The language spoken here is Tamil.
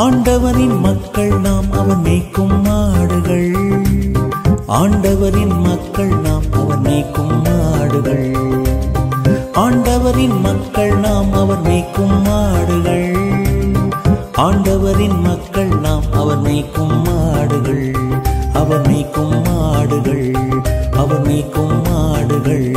ஆண்டவரின் மக்கள் நாம் அவன் நீக்கும் மாடுகள் ஆண்டவரின் மக்கள் நாம் அவன் நீக்கும் மாடுகள் ஆண்டவரின் மக்கள் நாம் அவர் மேய்க்கும் மாடுகள் ஆண்டவரின் மக்கள் நாம் அவர் மேய்க்கும் மாடுகள் அவர் மேய்க்கும் மாடுகள் அவர் மேய்க்கும் மாடுகள்